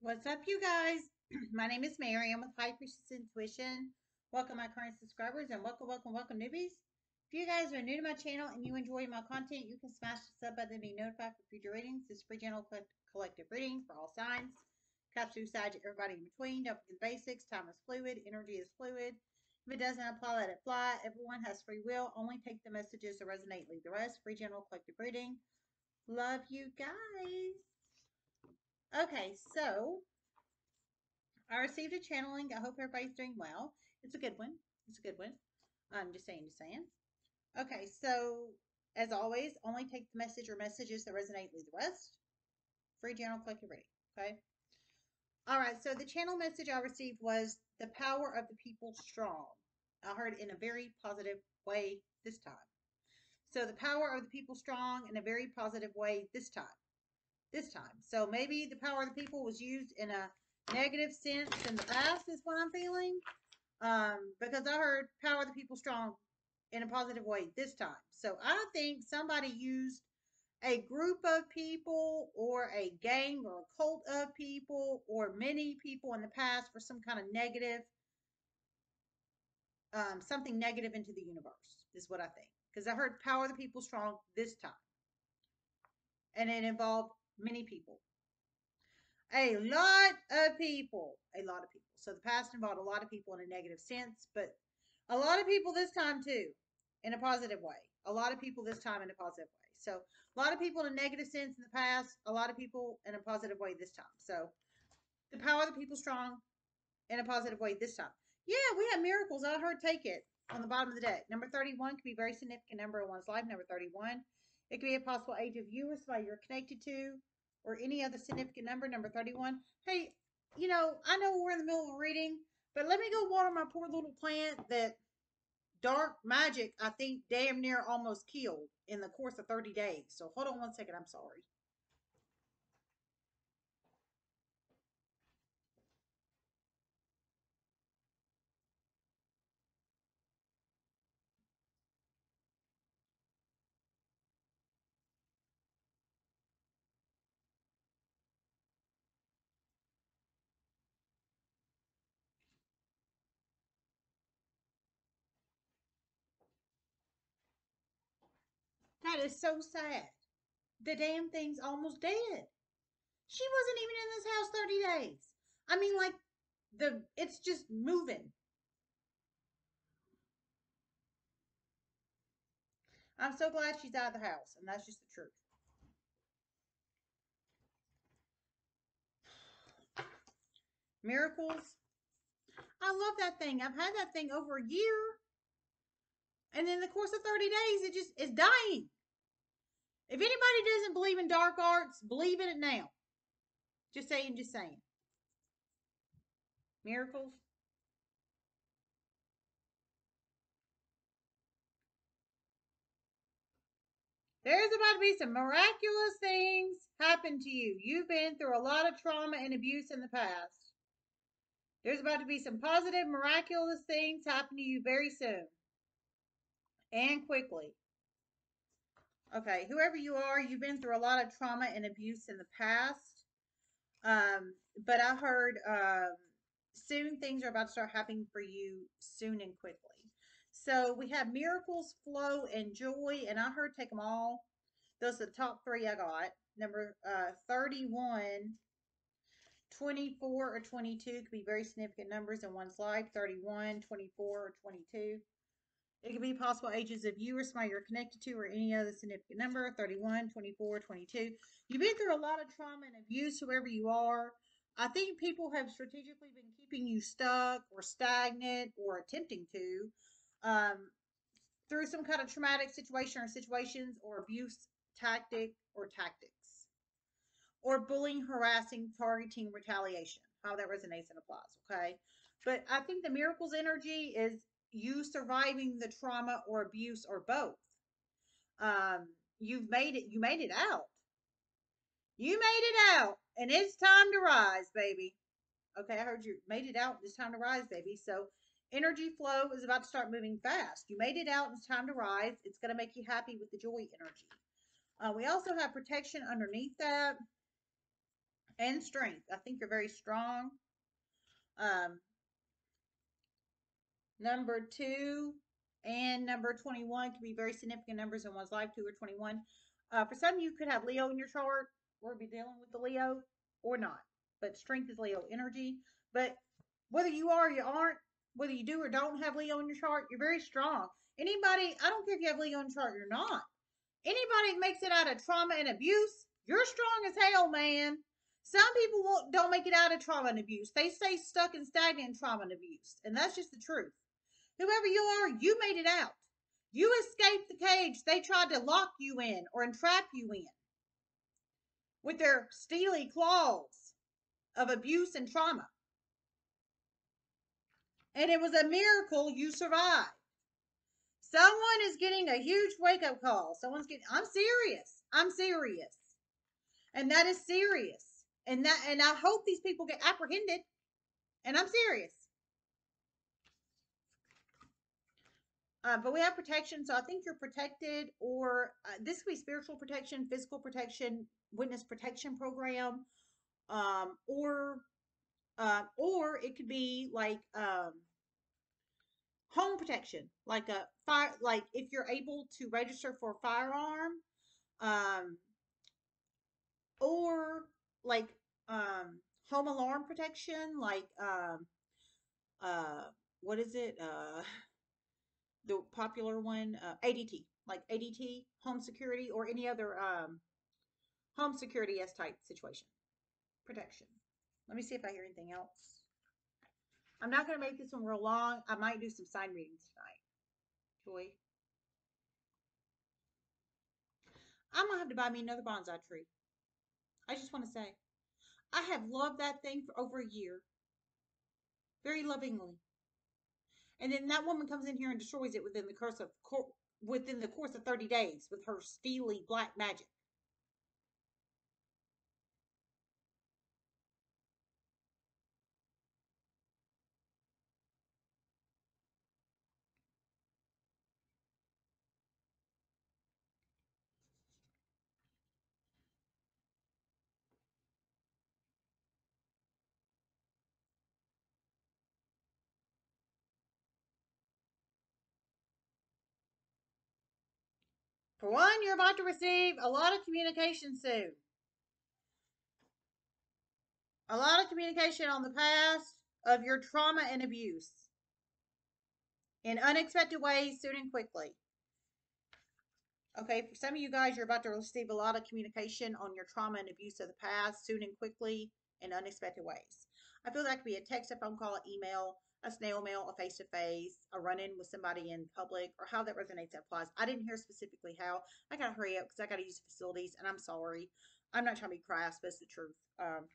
What's up, you guys? my name is Mary. I'm with High Priestess Intuition. Welcome, my current subscribers, and welcome, welcome, welcome, newbies. If you guys are new to my channel and you enjoy my content, you can smash the sub button to be notified for future readings. This free general collective reading for all signs. Capture side to everybody in between. Don't forget the basics. Time is fluid. Energy is fluid. If it doesn't apply, let it fly. Everyone has free will. Only take the messages that resonate. Leave the rest. Free general collective reading. Love you guys. Okay, so I received a channeling. I hope everybody's doing well. It's a good one. It's a good one. I'm just saying, just saying. Okay, so as always, only take the message or messages that resonate, with the rest. Free general collective reading. Okay. All right, so the channel message I received was the power of the people strong. I heard in a very positive way this time. So the power of the people strong in a very positive way this time. This time. So maybe the power of the people was used in a negative sense in the past is what I'm feeling. Um, because I heard power of the people strong in a positive way this time. So I think somebody used a group of people or a gang or a cult of people or many people in the past for some kind of negative um, something negative into the universe is what I think. Because I heard power of the people strong this time. And it involved many people. A lot of people. A lot of people. So the past involved a lot of people in a negative sense, but a lot of people this time too, in a positive way. A lot of people this time in a positive way. So a lot of people in a negative sense in the past, a lot of people in a positive way this time. So the power of the people strong in a positive way this time. Yeah, we have miracles. I heard take it on the bottom of the deck. Number 31 could be a very significant number in one's life. Number 31. It could be a possible age of you or somebody you're connected to or any other significant number. Number 31. Hey, you know, I know we're in the middle of reading, but let me go water my poor little plant that dark magic, I think, damn near almost killed in the course of 30 days. So hold on one second. I'm sorry. That is so sad. The damn thing's almost dead. She wasn't even in this house 30 days. I mean, like, the it's just moving. I'm so glad she's out of the house, and that's just the truth. Miracles. I love that thing. I've had that thing over a year. And in the course of 30 days, it just is dying. If anybody doesn't believe in dark arts, believe in it now. Just saying, just saying. Miracles. There's about to be some miraculous things happen to you. You've been through a lot of trauma and abuse in the past. There's about to be some positive, miraculous things happen to you very soon and quickly. Okay, whoever you are, you've been through a lot of trauma and abuse in the past. Um, but I heard um, soon things are about to start happening for you soon and quickly. So we have miracles, flow, and joy, and I heard take them all. Those are the top three I got. Number uh, 31, 24, or 22 could be very significant numbers in one's life. 31, 24, or 22. It could be possible ages of you or somebody you're connected to or any other significant number 31, 24, 22. You've been through a lot of trauma and abuse, whoever you are. I think people have strategically been keeping you stuck or stagnant or attempting to um, through some kind of traumatic situation or situations or abuse tactic or tactics or bullying, harassing, targeting, retaliation, how that resonates and applies. Okay. But I think the miracles energy is you surviving the trauma or abuse or both. Um, you've made it, you made it out. You made it out, and it's time to rise, baby. Okay, I heard you made it out. It's time to rise, baby. So, energy flow is about to start moving fast. You made it out. It's time to rise. It's going to make you happy with the joy energy. Uh, we also have protection underneath that. and strength. I think you're very strong. Um, number two and number 21 can be very significant numbers in one's life, two or 21. Uh, for some, you could have Leo in your chart or be dealing with the Leo or not. But strength is Leo energy. But whether you are or you aren't, whether you do or don't have Leo in your chart, you're very strong. Anybody, I don't care if you have Leo in chart or not. Anybody that makes it out of trauma and abuse, you're strong as hell, man. Some people won't, don't make it out of trauma and abuse. They stay stuck and stagnant in trauma and abuse. And that's just the truth. Whoever you are, you made it out. You escaped the cage they tried to lock you in or entrap you in with their steely claws of abuse and trauma. And it was a miracle you survived. Someone is getting a huge wake up call. Someone's getting, I'm serious. I'm serious. And that is serious. And that, and I hope these people get apprehended. And I'm serious. Uh, but we have protection, so I think you're protected, or uh, this could be spiritual protection, physical protection, witness protection program, um, or uh, or it could be like um, home protection, like a fire, like if you're able to register for a firearm, um, or like um, home alarm protection, like um, uh, what is it? Uh, the popular one, uh, ADT, like ADT, home security, or any other um, home security S type situation. Protection. Let me see if I hear anything else. I'm not going to make this one real long. I might do some sign readings tonight. Joy. I'm going to have to buy me another bonsai tree. I just want to say, I have loved that thing for over a year. Very lovingly. And then that woman comes in here and destroys it within the course of within the course of 30 days with her steely black magic. For one, you're about to receive a lot of communication soon. A lot of communication on the past of your trauma and abuse in unexpected ways soon and quickly. Okay, for some of you guys, you're about to receive a lot of communication on your trauma and abuse of the past soon and quickly in unexpected ways. I feel that could be a text, a phone call, email, a snail mail, a face to face, a run in with somebody in public, or how that resonates that applies. I didn't hear specifically how. I got to hurry up because I got to use facilities, and I'm sorry. I'm not trying to be crass, but it's the truth. Um,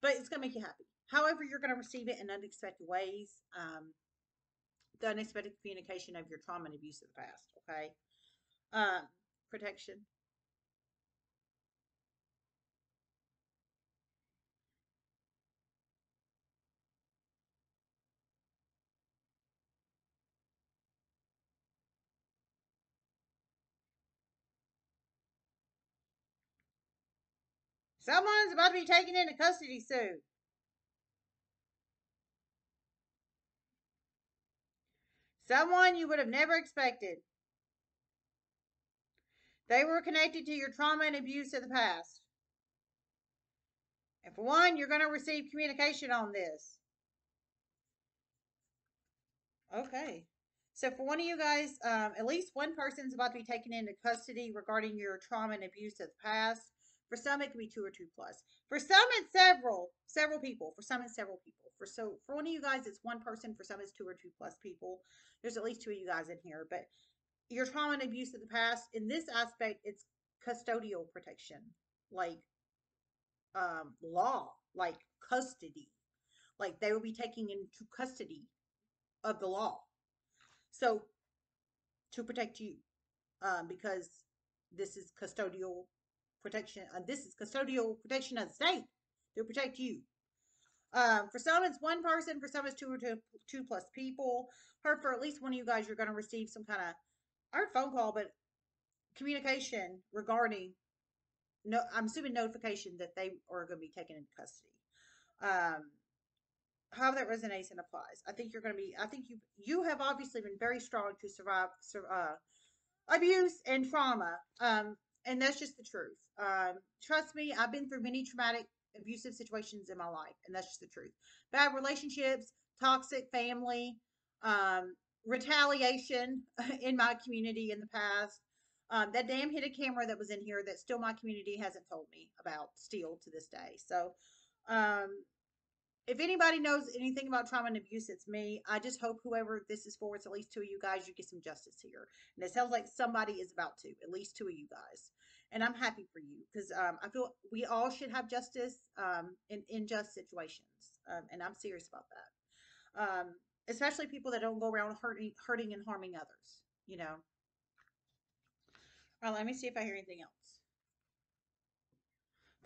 but it's going to make you happy. However, you're going to receive it in unexpected ways. Um, the unexpected communication of your trauma and abuse of the past. Okay. Um, protection. Someone's about to be taken into custody soon. Someone you would have never expected. They were connected to your trauma and abuse of the past. And for one, you're going to receive communication on this. Okay. So for one of you guys, um, at least one person's about to be taken into custody regarding your trauma and abuse of the past. For some, it could be two or two plus. For some, it's several, several people. For some, it's several people. For so for one of you guys, it's one person. For some, it's two or two plus people. There's at least two of you guys in here. But your trauma and abuse of the past, in this aspect, it's custodial protection, like um, law, like custody. Like they will be taking into custody of the law. So to protect you, um, because this is custodial protection. Uh, this is custodial protection of the state to protect you. Um, for some, it's one person. For some, it's two or two, two plus people. Heard for at least one of you guys, you're going to receive some kind of, I heard phone call, but communication regarding no, I'm assuming notification that they are going to be taken into custody. Um, how that resonates and applies. I think you're going to be. I think you you have obviously been very strong to survive sur, uh, abuse and trauma. Um, and that's just the truth. Um, trust me, I've been through many traumatic, abusive situations in my life, and that's just the truth. Bad relationships, toxic family, um, retaliation in my community in the past. Um, that damn hidden camera that was in here that still my community hasn't told me about still to this day. So, um, if anybody knows anything about trauma and abuse, it's me. I just hope whoever this is for, it's at least two of you guys, you get some justice here. And it sounds like somebody is about to, at least two of you guys. And I'm happy for you because um, I feel we all should have justice um, in, in just situations. Um, and I'm serious about that. Um, especially people that don't go around hurting, hurting and harming others, you know. All right, let me see if I hear anything else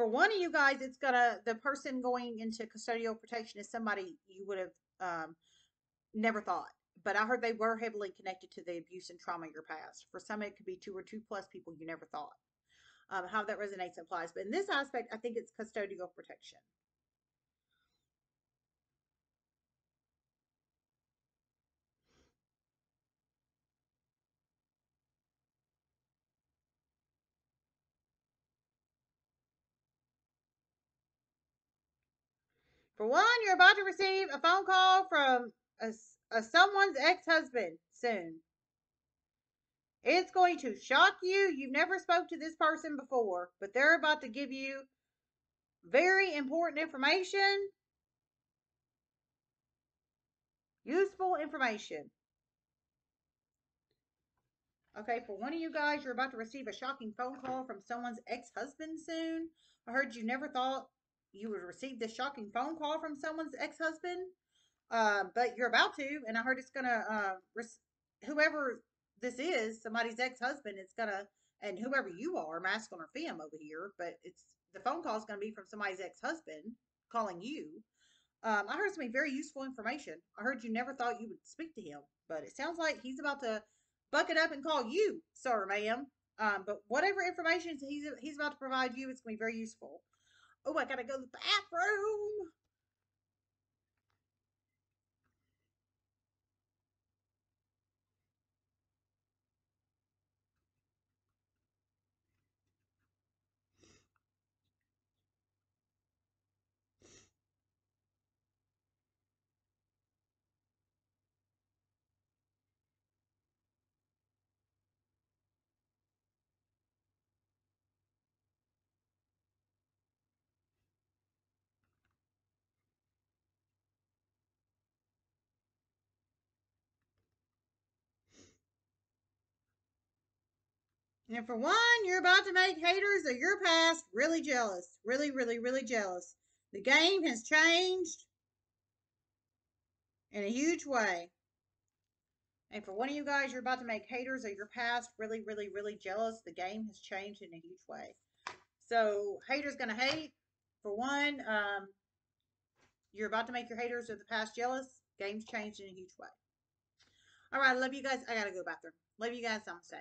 for one of you guys, it's gonna the person going into custodial protection is somebody you would have um, never thought. But I heard they were heavily connected to the abuse and trauma your past. For some, it could be two or two plus people you never thought. Um, how that resonates applies. But in this aspect, I think it's custodial protection. For one, you're about to receive a phone call from a, a someone's ex-husband soon. It's going to shock you. You've never spoke to this person before, but they're about to give you very important information. Useful information. Okay, for one of you guys, you're about to receive a shocking phone call from someone's ex-husband soon. I heard you never thought you would receive this shocking phone call from someone's ex-husband, uh, but you're about to, and I heard it's gonna uh, whoever this is, somebody's ex-husband, it's gonna, and whoever you are, masculine or femme over here, but it's the phone call is gonna be from somebody's ex-husband calling you. Um, I heard some very useful information. I heard you never thought you would speak to him, but it sounds like he's about to buck it up and call you, sir, ma'am. Um, but whatever information he's he's about to provide you, it's gonna be very useful. Oh, I gotta go to the bathroom. And for one, you're about to make haters of your past really jealous. Really, really, really jealous. The game has changed in a huge way. And for one of you guys, you're about to make haters of your past really, really, really jealous. The game has changed in a huge way. So, haters going to hate. For one, um, you're about to make your haters of the past jealous. Game's changed in a huge way. All right, I love you guys. I got to go bathroom. Love you guys. I'm say.